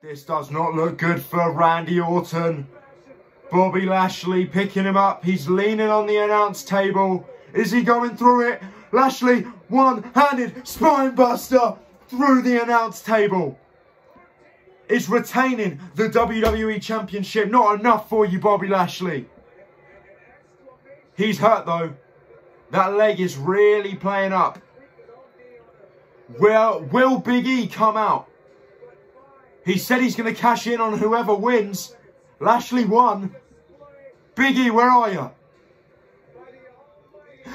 This does not look good for Randy Orton. Bobby Lashley picking him up. He's leaning on the announce table. Is he going through it? Lashley, one-handed spine buster through the announce table. Is retaining the WWE Championship. Not enough for you, Bobby Lashley. He's hurt though. That leg is really playing up. Will, will Big E come out? He said he's going to cash in on whoever wins. Lashley won. Big E, where are you?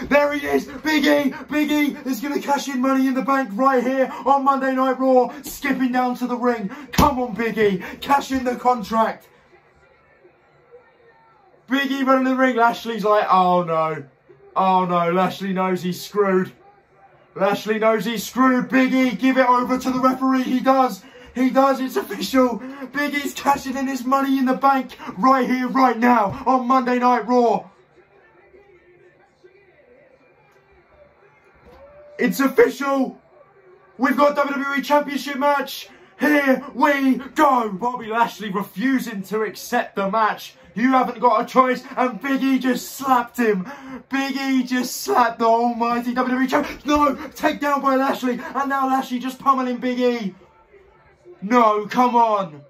There he is, Big E, Big E is going to cash in money in the bank right here on Monday Night Raw, skipping down to the ring. Come on, Big E, cash in the contract. Big E running the ring, Lashley's like, oh no, oh no, Lashley knows he's screwed. Lashley knows he's screwed, Big E, give it over to the referee, he does. He does, it's official. Big E's cashing in his money in the bank right here, right now on Monday Night Raw. It's official. We've got WWE Championship match. Here we go. Bobby Lashley refusing to accept the match. You haven't got a choice. And Big E just slapped him. Big E just slapped the almighty WWE champion. No, take down by Lashley. And now Lashley just pummeling Big E. No, come on.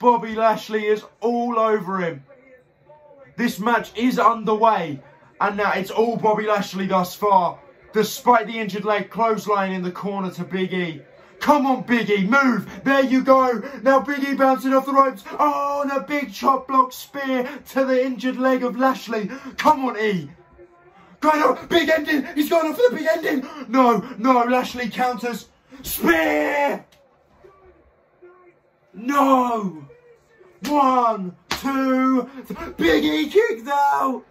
Bobby Lashley is all over him. This match is underway. And now it's all Bobby Lashley thus far. Despite the injured leg clothesline in the corner to Big E. Come on, Big E, move. There you go. Now Big E bouncing off the ropes. Oh, and a big chop block spear to the injured leg of Lashley. Come on, E. Going on, big ending. He's going on for the big ending. No, no, Lashley counters. Spear! No! One, two, Big E kick though!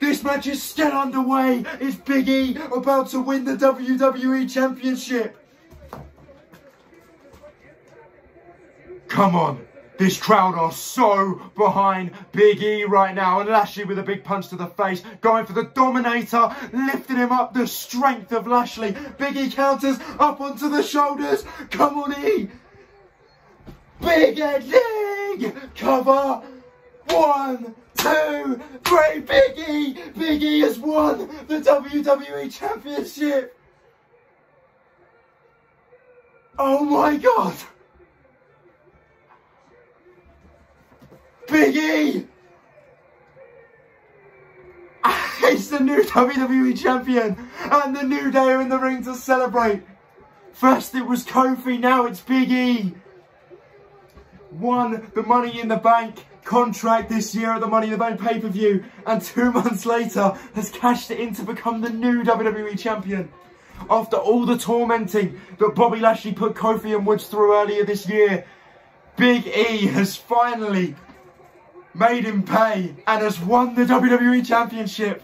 This match is still underway. Is Big E about to win the WWE Championship? Come on. This crowd are so behind Big E right now. And Lashley with a big punch to the face. Going for the Dominator. Lifting him up. The strength of Lashley. Big E counters up onto the shoulders. Come on, E. Big ending. Cover. One, two, three. Big E. Big E has won the WWE Championship. Oh my God. Big E! It's the new WWE Champion and the New Day are in the ring to celebrate. First it was Kofi, now it's Big E. Won the Money in the Bank contract this year at the Money in the Bank pay-per-view and two months later has cashed it in to become the new WWE Champion. After all the tormenting that Bobby Lashley put Kofi and Woods through earlier this year, Big E has finally made him pay and has won the WWE Championship.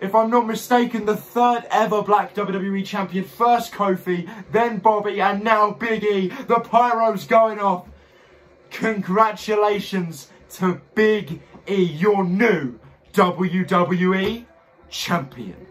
If I'm not mistaken, the third ever black WWE champion. First Kofi, then Bobby, and now Big E. The pyro's going off. Congratulations to Big E, your new WWE champion.